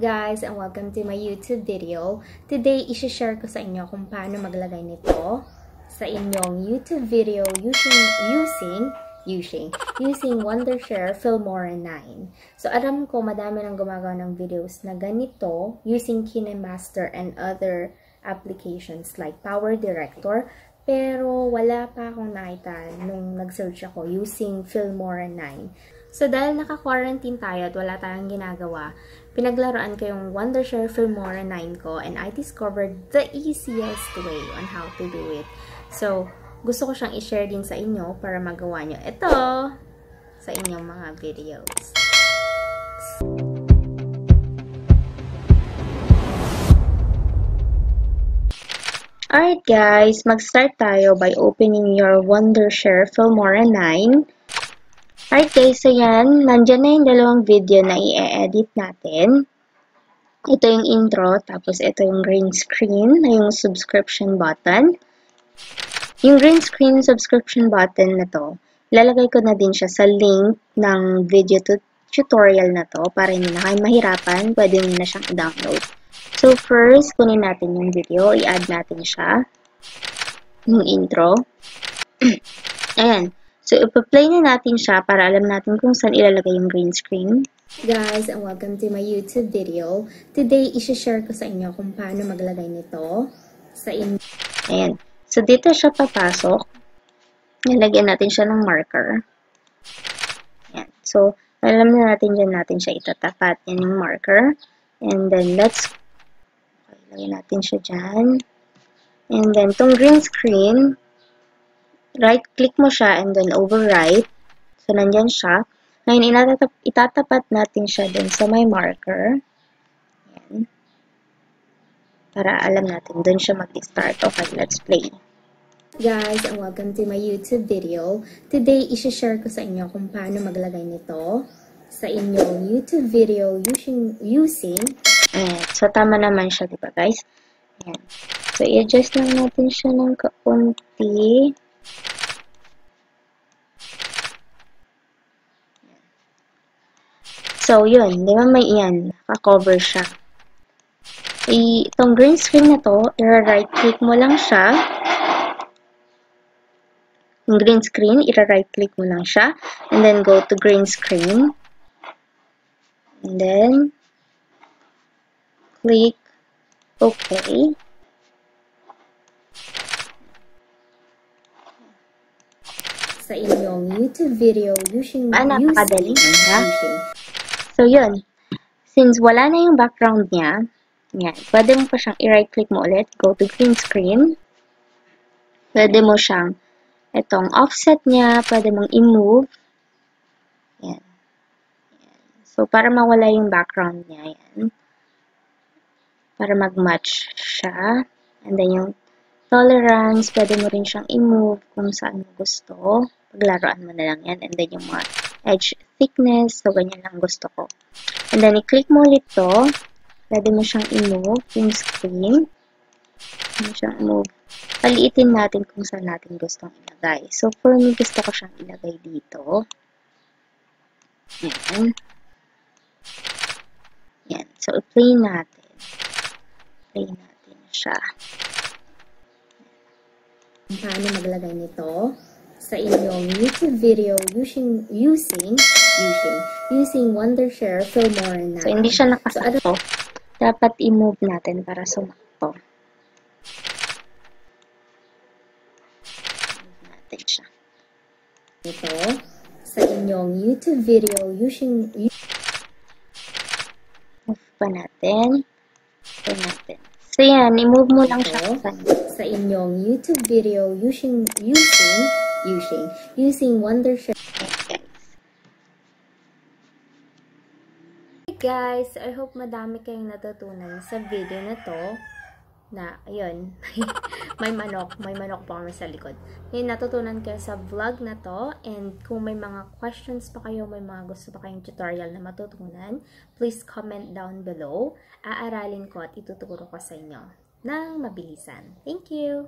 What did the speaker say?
guys and welcome to my YouTube video. Today, isi-share ko sa inyo kung paano maglagay nito sa inyong YouTube video using using using using Wondershare Filmora 9. So, alam ko madami nang gumagawa ng videos na ganito using KineMaster and other applications like Power Director. Pero wala pa akong nakita nung nag-search ako using Filmora 9. So, dahil naka-quarantine tayo at wala tayong ginagawa, pinaglaruan ko yung Wondershare Filmora 9 ko and I discovered the easiest way on how to do it. So, gusto ko siyang i-share din sa inyo para magawa nyo ito sa inyong mga videos. Alright guys, mag-start tayo by opening your Wondershare Filmora 9. Guys, so yan, nandyan na yung dalawang video na i-edit natin. Ito yung intro, tapos ito yung green screen na yung subscription button. Yung green screen subscription button na to, lalagay ko na din siya sa link ng video tutorial na to para hindi na kayo mahirapan, pwede nyo na siyang i-download. So first, kunin natin yung video, i-add natin siya, yung intro. Ayan. So, ipa-play na natin siya para alam natin kung saan ilalagay yung green screen. Guys, and welcome to my YouTube video. Today, isi-share ko sa inyo kung paano maglagay nito sa in Ayan. So, dito siya papasok. Nilagyan natin siya ng marker. Ayan. So, alam na natin dyan natin siya itatapat. Yan yung marker. And then, let's okay, lagyan natin siya dyan. And then, tong green screen, right-click mo siya and then overwrite. So, nandyan siya. Ngayon, itatap itatapat natin siya dun sa may marker. Ayan. Para alam natin, dun siya mag-start. Okay, let's play. Guys, and welcome to my YouTube video. Today, isi-share ko sa inyo kung paano maglagay nito sa inyong YouTube video using, using Ayan. So, tama naman siya, di ba guys? Ayan. So, i-adjust lang natin siya ng kaunti. So, yun. Di ba may iyan? Naka-cover siya. I, itong green screen na to, i-right click mo lang siya. Yung green screen, i-right click mo lang siya. And then, go to green screen. And then, click OK. Sa inyong YouTube video using ah, napakadali using, So, yun. Since wala na yung background niya, yan, pwede mo pa siyang i-right click mo ulit, go to green screen. Pwede mo siyang, itong offset niya, pwede mong i-move. Yan. So, para mawala yung background niya, yan. Para mag-match siya. And then, yung tolerance, pwede mo rin siyang i-move kung saan mo gusto. Paglaruan mo na lang yan. And then, yung mga edge thickness. So, ganyan lang gusto ko. And then, i-click mo ulit to. Pwede mo siyang i-move yung screen. Pwede mo siyang move. Paliitin natin kung saan natin gustong ilagay. So, for me, gusto ko siyang ilagay dito. Yan. Yan. So, i-play natin. Play natin siya. Paano maglagay nito? Sa inyong YouTube video using using using using Wondershare Filmora 9. So, hindi siya nakasakto. So, dapat i-move natin para sumakto. Move natin siya. Ito, sa inyong YouTube video using move pa natin. Move natin. So, yan, i-move mo lang siya sa inyong YouTube video using using using using Wondershare. Hey guys, I hope madami kayong natutunan sa video na to na, ayun, may manok, may manok pa kami sa likod. Ngayon, natutunan kayo sa vlog na to, and kung may mga questions pa kayo, may mga gusto pa kayong tutorial na matutunan, please comment down below. Aaralin ko at ituturo ko sa inyo ng mabilisan. Thank you!